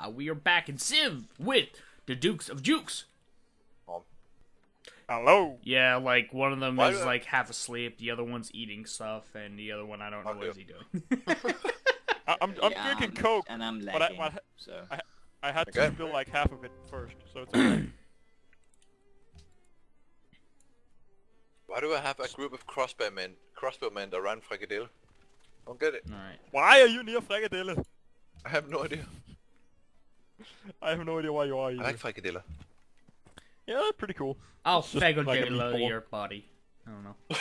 Haha! We are back in Civ with the Dukes of Jukes. Um, hello. Yeah, like one of them Why is do I- like half asleep, the other one's eating stuff, and the other one I don't know what is he doing. I, I'm I'm Yeah, drinking I'm- Coke, and I'm but I, lagging. so I, I had Okay. to spill like half of it first, so it's okay. Why do I have a group of crossbowmen, crossbowmen around Frikadelle? Don't get it. Alright. why are you near Frikadelle? I have no idea. I have no idea why you are. I like Frikadelle. Yeah, they're pretty cool. I'll It's just like a faggot meatball. your body. I don't know.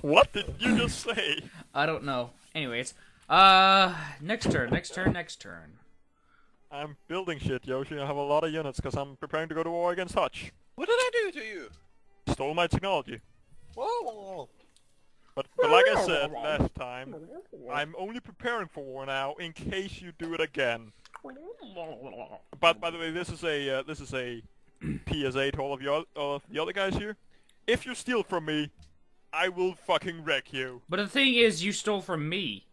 What did you just say? I don't know. Anyways, uh, next turn, next turn, next turn. I'm building shit, Yoshi. I have a lot of units because I'm preparing to go to war against Hutch. What did I do to you? Stole my technology. Whoa! But, but like I said last time, I'm only preparing for war now in case you do it again. But by the way, this is a uh, this is a PSA to all of you all of the other guys here. If you steal from me, I will fucking wreck you. But the thing is, you stole from me,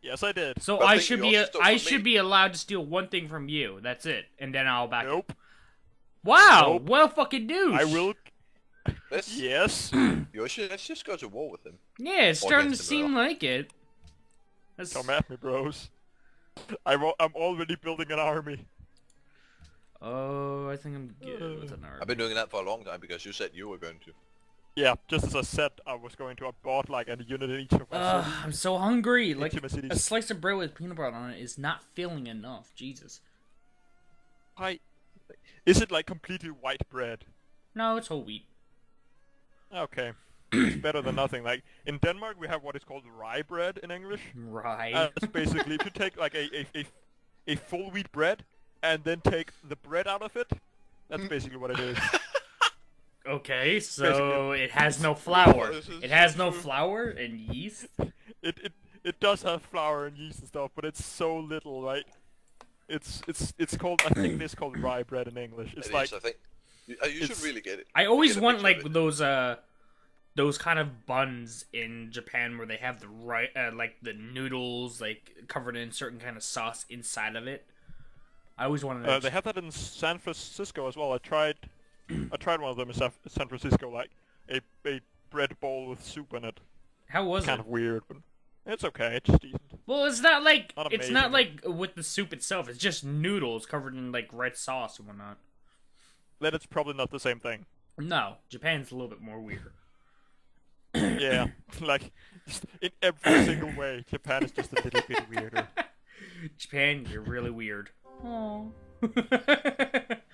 Yes, I did. so But I I should be also I should me. be allowed to steal one thing from you. That's it, and then I'll back. Nope. Wow, Nope. what a fucking douche! I will. Let's, Yes. Yoshi, let's just go to war with him. Yeah, it's starting to Against him, seem like it. That's, Come at me, bros. I'm I'm already building an army. oh, I think I'm good uh. with an army. I've been doing that for a long time because you said you were going to. Yeah, just as I said, I was going to. I bought like a unit in each of my Ugh, cities. I'm so hungry. Like Each of my a slice of bread with peanut butter on it is not filling enough. Jesus. I. Is it like completely white bread? No, it's whole wheat. Okay. it's better than nothing. Like in Denmark, we have what is called rye bread in English. Right. Uh, it's basically if you take like a, a, a, a full wheat bread and then take the bread out of it, that's basically what it is. okay, so basically- it has no flour. Is It has no flour and yeast. It, it it does have flour and yeast and stuff, but it's so little, right? It's it's it's called I think it's called rye bread in English. It's It like is, I think. You, uh, you should really get it. I always want like those uh those kind of buns in Japan where they have the right uh, like the noodles like covered in certain kind of sauce inside of it. I always wanted to uh, they have that in San Francisco as well. I tried I tried one of them in San San Francisco, like a a bread bowl with soup in it. How was Kind it? Kind of weird, but it's okay. It's just decent. Well, it's not like Not it's not like with the soup itself. It's just noodles covered in like red sauce and whatnot. Then it's probably not the same thing. No, Japan's a little bit more weird. Yeah, like in every single way, Japan is just a little bit weirder. Japan, you're really weird. Oh.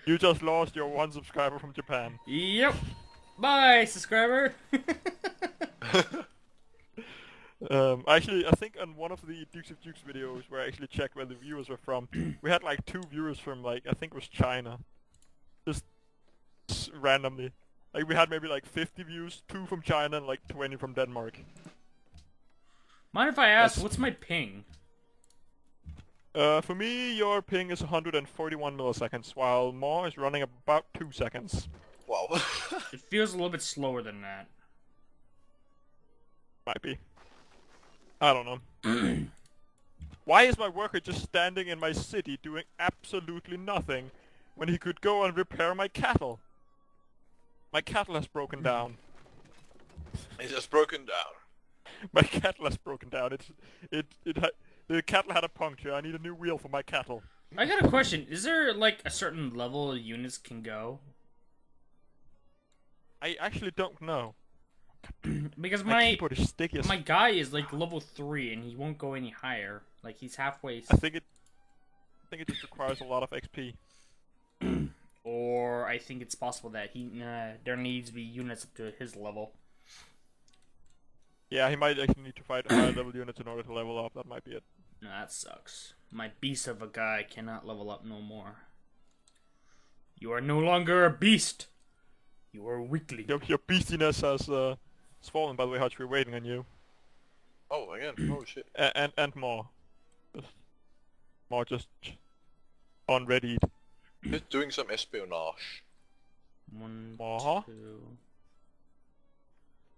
You just lost your one subscriber from Japan. yep. Bye, subscriber. Um, actually, I think on one of the Dukes of Jukes videos where I actually checked where the viewers were from, we had like two viewers from like I think it was China, just s- randomly. Like we had maybe like 50 views, two from China and like 20 from Denmark. Mind if I ask, That's- what's my ping? Uh, for me, your ping is 141 milliseconds, while Maw is running about two seconds. Wow. It feels a little bit slower than that. Might be. I don't know. Why is my worker just standing in my city doing absolutely nothing when he could go and repair my cattle? My cattle has broken down. it's just broken down. My cattle has broken down. It's it it ha- the cattle had a puncture. I need a new wheel for my cattle. I got a question. Is there like a certain level units can go? I actually don't know. Because My, my keyboard is sticky. My guy is like level three and he won't go any higher. Like he's halfway. s- I think it. I think it just requires a lot of XP. Or I think it's possible that he uh, there needs to be units up to his level. Yeah, he might actually need to fight higher level units in order to level up. That might be it. No, that sucks. My beast of a guy cannot level up no more. You are no longer a beast. You are weakling. Your, your beastiness has uh, has fallen. By the way, Hutch, we're waiting on you. Oh, again. Oh, shit. A- and and more. Just, more just on ready. Just doing some espionage. One, Uh-huh. two.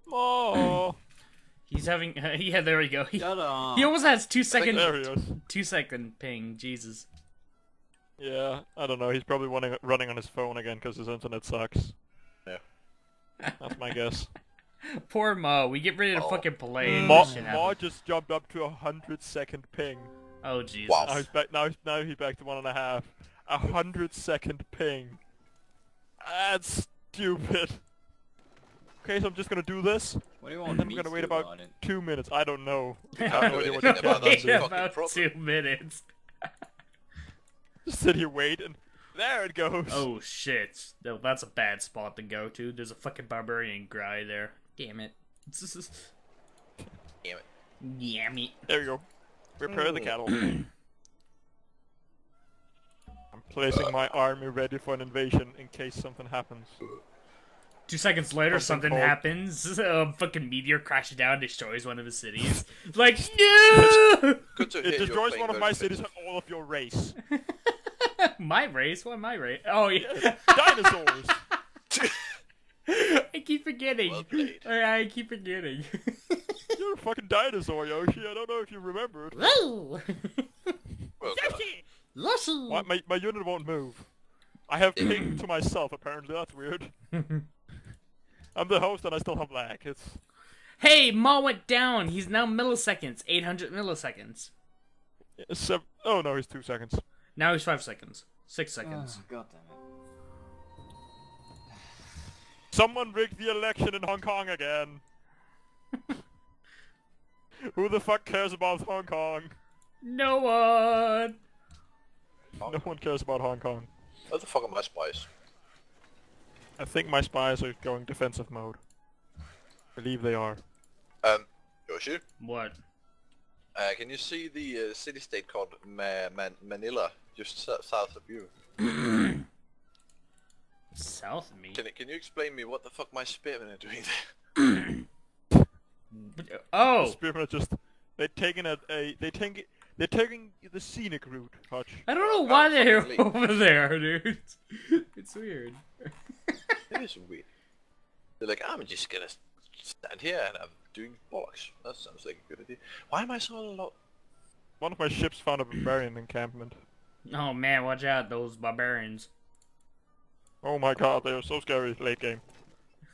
More. He's having. yeah, there we go. He, Shut he almost has two second. There he is. Two second ping. Jesus. Yeah, I don't know. He's probably running running on his phone again because his internet sucks. Yeah. That's my guess. Poor Mo. We get ready to Oh. fucking play. Mo, Mo just jumped up to a hundred second ping. Oh Jesus. Wow. Now he's back. Now, now he's back to one and a half. A hundred second ping. That's stupid. Okay, so I'm just gonna do this. What do you want Then me we're gonna wait about it? two minutes. I don't know. I can't have do no idea what anything you about can that. do. Wait about two minutes. Just sit here, wait, and there it goes. Oh shit. No, that's a bad spot to go to. There's a fucking barbarian guy there. Damn it. Damn it. Damn it. There you go. Prepare the cattle. I'm placing my army ready for an invasion in case something happens. Two seconds later, Something something happens. A fucking meteor crashes down, and destroys one of the cities. like, no! Good to hear It destroys one of very my cities and all of your race. my race? What my race? Oh yeah. Dinosaurs! I keep forgetting. Well. I, I keep forgetting. You're a fucking dinosaur, Yoshi. I don't know if you remember it. Woo! Well, God. Lucy! What? My, my unit won't move. I have ping to myself, apparently. That's weird. I'm the host and I still have lag. It's... Hey, Ma went down. He's now milliseconds. 800 milliseconds. it's sev- oh no, he's two seconds. Now he's five seconds. Six seconds. Ah, oh, God damn it. Someone rigged the election in Hong Kong again. Who the fuck cares about Hong Kong? No one. No one cares about Hong Kong. What the fuck are my spies? I think my spies are going defensive mode. believe they are. Um, Yoshi, What? uh, can you see the uh, city-state called Ma- Man- Manila, just s- south of you? South of me. Can, can you explain me what the fuck my spearmen are doing there? Oh, The Spearmen are just they're taking a, a they take they're taking the scenic route, Hutch. I don't know why Oh, they're over there, dude. It's weird. It is weird. They're like, I'm just gonna stand here and I'm doing bollocks. That sounds like a good idea. Why am I so low? One of my ships found a barbarian encampment. Oh man, watch out, those barbarians. Oh my god, they are so scary late game.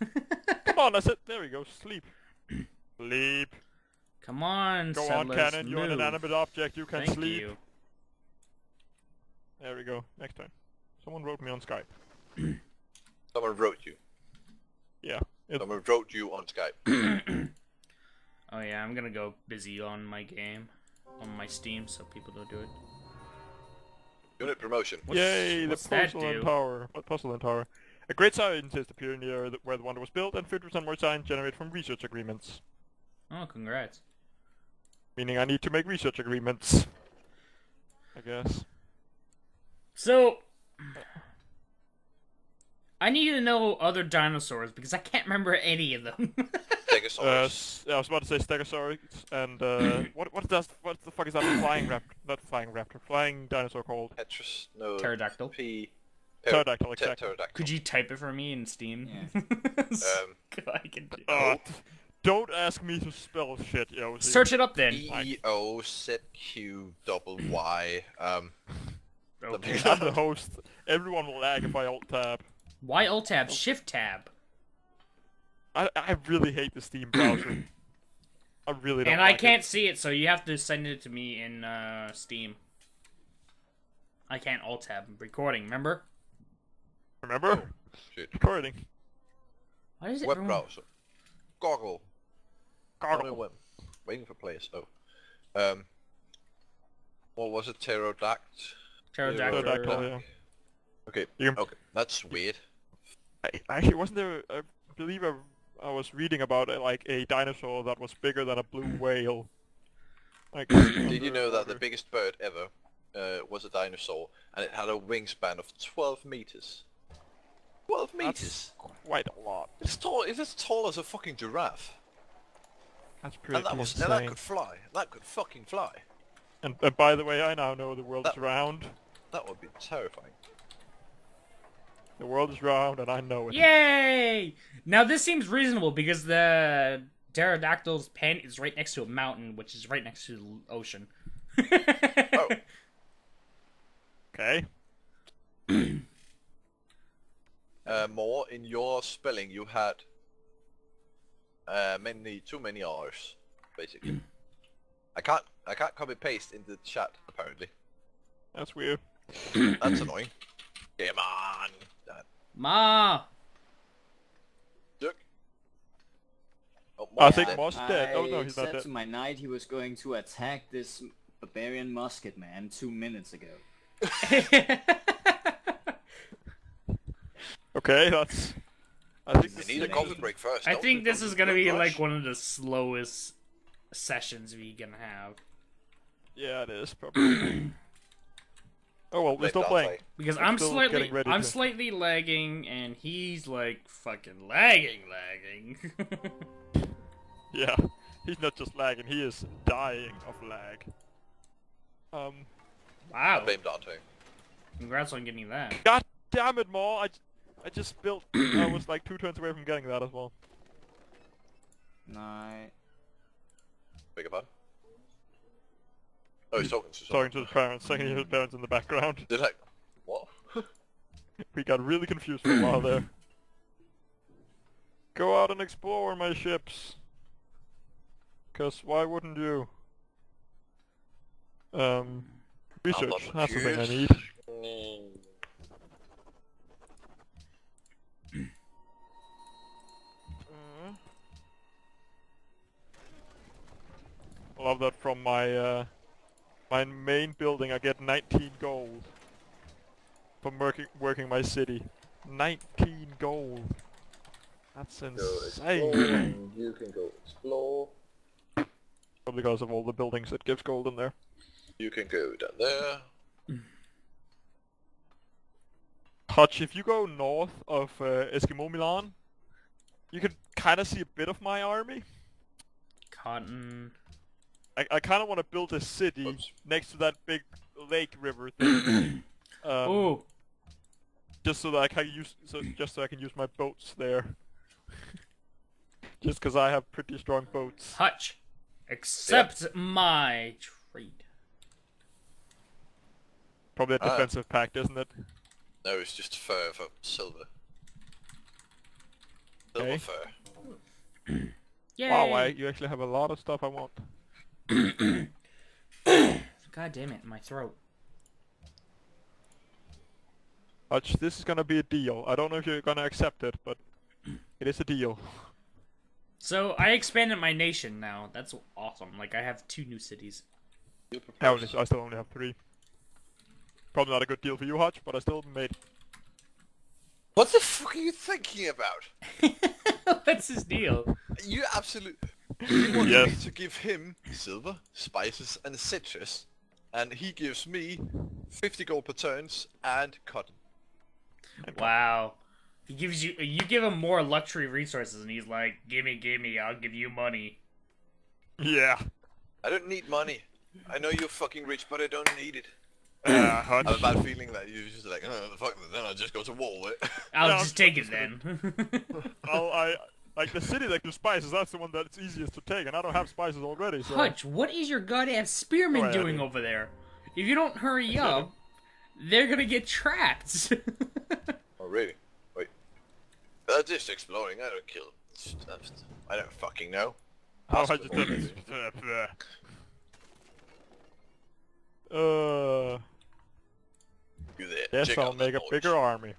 Come on, that's it. There we go. Sleep. Sleep. Come on, Go on, settlers, cannon. You're an move. inanimate object. You can Thank sleep. you. There we go. Next time. Someone wrote me on Skype. Someone wrote you. Yeah. It, Someone wrote you on Skype. Oh yeah, I'm gonna go busy on my game, on my Steam, so people don't do it. Unit promotion. What's, yay, what's the that porcelain do? tower. What porcelain tower? A great scientist appeared near the, where the wonder was built, and 50% more science generated from research agreements. Oh, congrats. Meaning I need to make research agreements. I guess. So, I need to know other dinosaurs because I can't remember any of them. Uh, Stegosaurus. s- I was about to say Stegosaurus and uh, what what does what the fuck is that flying raptor? Not flying raptor, flying dinosaur called? Petrus. No. Pterodactyl. P. Pterodactyl, exactly. Pterodactyl. Could you type it for me in Steam? Yeah. Um, I can do- Uh, don't ask me to spell shit, yo. Search it up then. E E O Z Q double Y. Um. Okay. I'm the host. Everyone will lag if I alt tab. Why Alt Tab? Shift Tab. I I really hate the Steam browser. I really don't. And I can't It. see it, so you have to send it to me in uh, Steam. I can't Alt Tab recording. Remember? Remember? Shit. Recording. Why is it? Web everyone- browser. Goggle. Only Gargle. web. Waiting for players. Oh. Um. What was it? Pterodact. Pterodactyl. Pterodactyl, yeah. Okay. You- Okay. That's weird. I- Actually, wasn't there? I believe I, I was reading about uh, like a dinosaur that was bigger than a blue whale. Like, Did you know that the biggest bird ever uh, was a dinosaur and it had a wingspan of 12 meters? 12 meters. That's quite a lot. It's tall. It's as tall as a fucking giraffe. That's pretty And that was insane. and that could fly. That could fucking fly. And, and by the way, I now know the world is That- round. That would be terrifying. The world is round, and I know it. Yay! Now this seems reasonable because the pterodactyl's pen is right next to a mountain, which is right next to the ocean. Oh. Okay. Uh, more in your spelling, you had uh, many too many R's, basically. I can't I can't copy paste in the chat apparently. That's weird. That's annoying. Come on, that Ma! duck. Oh, I think dead. Moss dead. Oh no, I he's not said dead. to my knight he was going to attack this barbarian musket man two minutes ago. Okay, that's. I think We this need a coffee break first. I don't- think this is gonna be rush. like one of the slowest sessions we can have. Yeah, it is probably. oh well, we're Let still Dante. playing. Because I'm I'm slightly getting ready I'm to- slightly lagging and he's like fucking lagging lagging. Yeah, he's not just lagging; he is dying of lag. Um, I wow. blame Dante. Congrats on getting that. God damn it, Maul! I, j- I just built. I was like two turns away from getting that as well. Knight. Beg your pardon? Oh, he's talking to Talking to his parents, saying his parents in the background. Did I? What? We got really confused for a while there. Go out and explore my ships. Cause why wouldn't you? Um, research. That's the thing I need. I that from my uh, my main building. I get 19 gold from working working my city. 19 gold. That's insane. you can go explore. Probably because of all the buildings that gives gold in there. You can go down there. Hutch, if you go north of uh, Eskimo Milan, you can kind of see a bit of my army. Cotton. I, I kind of want to build a city Oops. next to that big lake river thing. um, Ooh. just so that I can use, so just so I can use my boats there. just because I have pretty strong boats. Hutch. Accept my trade. Probably a Ah. defensive pact, isn't it? No, it's just fur for silver. Silver Okay. fur. Yay! Wow, I, you actually have a lot of stuff I want. God damn it, my throat. Hutch, this is gonna be a deal. I don't know if you're gonna accept it, but it is a deal. So I expanded my nation now. That's awesome. Like I have two new cities. You I, only. I still only have three. Probably not a good deal for you, Hutch, but I still made. What the fuck are you thinking about? What's his deal? You absolute. You want me to give him silver, spices, and citrus, and he gives me 50 gold per turns and cotton. Wow. He gives you you give him more luxury resources and he's like, Gimme, gimme, I'll give you money. Yeah. I don't need money. I know you're fucking rich, but I don't need it. Uh, I have a bad feeling that you're just like, oh, the fuck, then I'll just go to war with it. I'll No, just I'm take it just gonna- then. I'll, I like the city that gives spices. That's the one that's easiest to take, and I don't have spices already. So Hutch, what is your goddamn spearman Go ahead. doing over there? If you don't hurry up, they're gonna get trapped. oh, really? Wait. Uh, just exploring, I don't kill stuff. I don't fucking know. Oh, I Ask just them. did Uh, You there. yes, check I'll make a bigger army.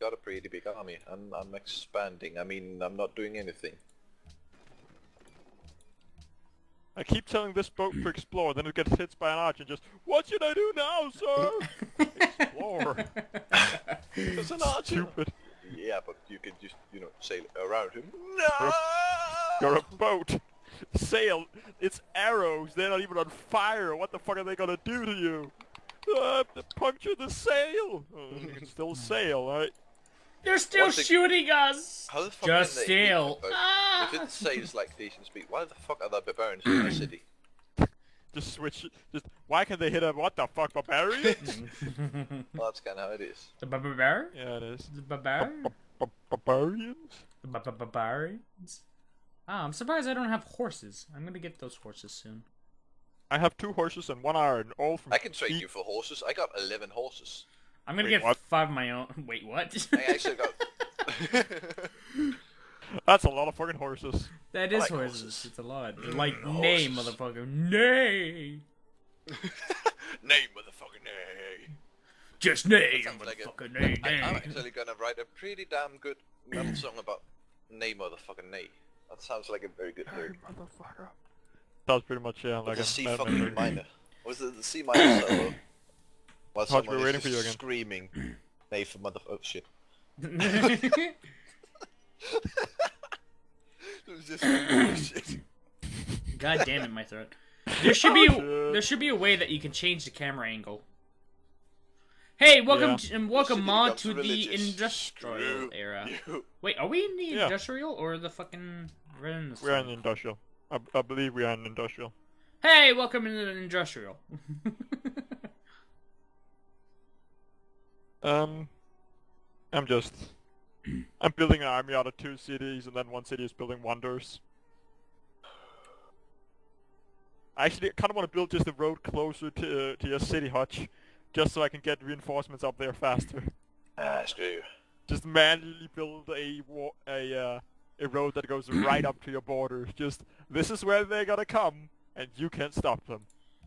Got a pretty big army. I'm, I'm expanding. I mean, I'm not doing anything. I keep telling this boat to explore, then it gets hit by an arch and just, what should I do now, sir? explore. There's an archer. Stupid. Yeah, but you can just, you know, sail around him. No! You're a boat. Sail. It's arrows. They're not even on fire. What the fuck are they gonna do to you? Uh, puncture the sail. Uh, you can still sail, right? They're still One thing- shooting us. How the fuck Just can they sail. But Ah! If it says like decent speed, why the fuck are there barbarians in my city? Just switch. Just why can they hit a what the fuck barbarian? Well, that's kind of how it is. The barbar? yeah, it is. The barbar? B- barbarians. The barbarians? Ah, I'm surprised I don't have horses. I'm gonna get those horses soon. I have two horses and one iron, all from. I can trade you for horses. I got 11 horses. I'm gonna Wait, get what? five of my own. Wait, what? I actually got... That's a lot of fucking horses. That is like horses. horses. It's a lot. They're like Mm, nay, horses. motherfucker, nay. Nay, motherfucking nay. Just nay, sounds like a- motherfucker, nay, I, I'm actually gonna write a pretty damn good metal song about nay, motherfucking nay. That sounds like a very good lyric. Motherfucker. That's pretty much yeah, like a C fucking minor. Was it the C minor solo? While Hodge, someone we're is waiting just for you again. screaming, nay for mother... Oh shit. It was just oh, shit. God damn it, my throat. There should be a, there should be a way that you can change the camera angle. Hey, welcome Yeah. to, um, welcome City on becomes to the industrial Screw era. you. Wait, are we in the Yeah. industrial or the fucking we're in the We're in the industrial. I, I believe we are in the industrial. Hey, welcome to the industrial. Um, I'm just. I'm building an army out of two cities, and then one city is building wonders. I actually kind of want to build just a road closer to to your city, Hutch, just so I can get reinforcements up there faster. Ah, screw you. Just manually build a a uh, a road that goes right up to your borders. Just this is where they're gonna come, and you can't stop them.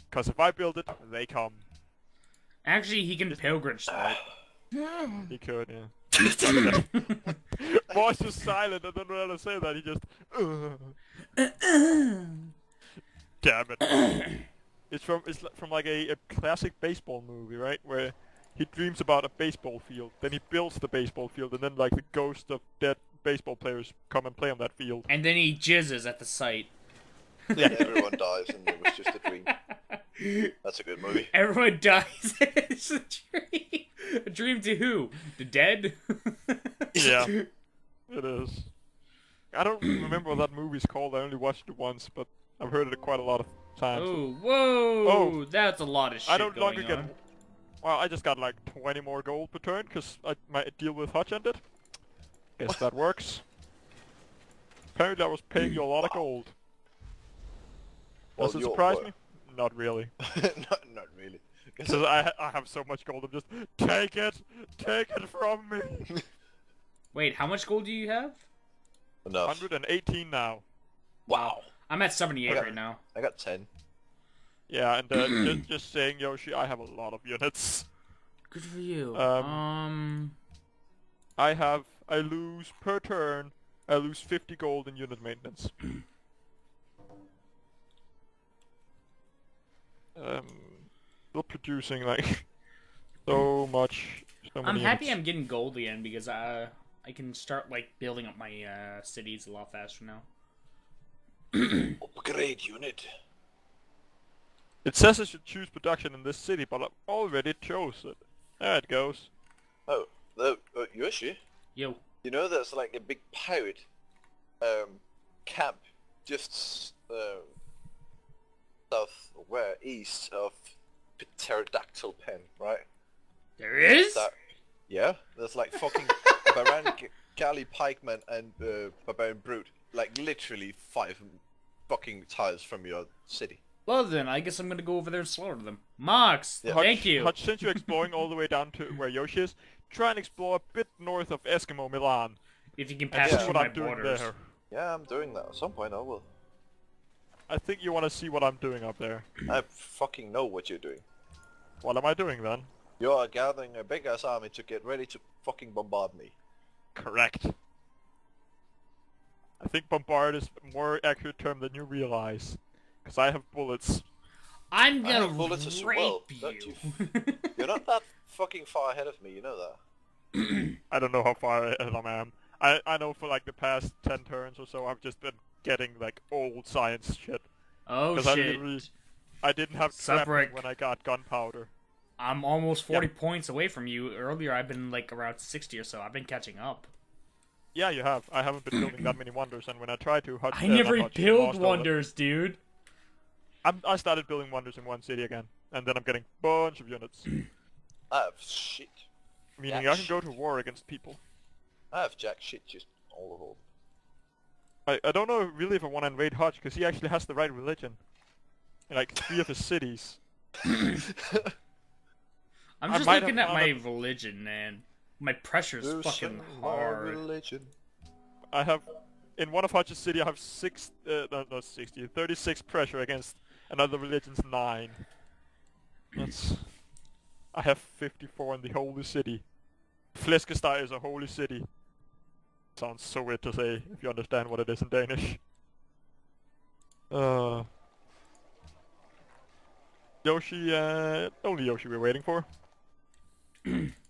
Cause if I build it, they come. Actually, he can pilgrimage through He could, yeah. Boss was silent. I don't know how to say that. He just. Damn it! it's from it's from like a, a classic baseball movie, right? Where he dreams about a baseball field, then he builds the baseball field, and then like the ghosts of dead baseball players come and play on that field. and then he jizzes at the site. Yeah, everyone dies and it was just a dream. That's a good movie. Everyone dies. it's a dream. A dream to who? The dead? Yeah, it is. I don't remember what that movie's called. I only watched it once, but I've heard it quite a lot of times. Oh, whoa! Oh. that's a lot of shit I don't going longer get. on. Well, I just got like 20 more gold per turn because my deal with Hutch ended. Guess that works. Apparently, I was paying you a lot of gold. Well, Does it surprise well, me? Not really. not, not really. 'Cause Because I I have so much gold. I'm just take it, take it from me. Wait, how much gold do you have? Enough. 118 now. Wow. I'm at 78 Okay. right now. I got 10. Yeah, and uh, just, just saying, Yoshi, I have a lot of units. Good for you. Um, um I have, I lose per turn, I lose 50 gold in unit maintenance. um, still producing like so much. So I'm many happy units. I'm getting gold again because uh, I can start like building up my uh, cities a lot faster now. Upgrade unit. It says I should choose production in this city, but I've already chose it. There it goes. Oh, the, uh, Yoshi, Yo, you know there's like a big pirate um, camp just uh, south, where, east of Pterodactyl Pen, right? there is. That, yeah, there's like fucking Baran G- Galley Pikeman and uh, Barbarian Brute, like literally five fucking tiles from your city. Well then, I guess I'm gonna go over there and slaughter them. Mox, Yeah. thank Hutch- you. Hutch, since you're exploring all the way down to where Yoshi is, try and explore a bit north of Eskimo Milan. If you can pass see through what my I'm doing borders. there. Yeah, I'm doing that. At some point I will. I think you want to see what I'm doing up there. I fucking know what you're doing. What am I doing then? You are gathering a big ass army to get ready to fucking bombard me. Correct. I think bombard is a more accurate term than you realize. Because I have bullets. I'm gonna have bullets as rape well, don't you. You're not that fucking far ahead of me, you know that. I don't know how far ahead I am. I, I know for like the past 10 turns or so I've just been getting like old science shit. oh 'Cause I shit! literally- I didn't have Subrick. when I got gunpowder. I'm almost 40 points away from you. Earlier, I've been like around 60 or so. I've been catching up. Yeah, you have. I haven't been building that many wonders, and when I try to, Hutch, I uh, never Hutch, build lost all the- wonders, dude. I'm, I started building wonders in one city again, and then I'm getting bunch of units. I have shit. Meaning Yeah, I can go to war against people. I have jack shit just all over. I, I don't know really if I want to invade Hutch because he actually has the right religion. In like three of his cities. I'm just looking at my found religion, man. My pressure's Do fucking some hard. religion. I have in one of Hutch's city I have six uh, no, not 60 36 pressure against another religion's nine. That's I have 54 in the holy city. Flæskesteg is a holy city sounds so weird to say if you understand what it is in Danish. Uh, Yoshi, uh, only Yoshi we're waiting for.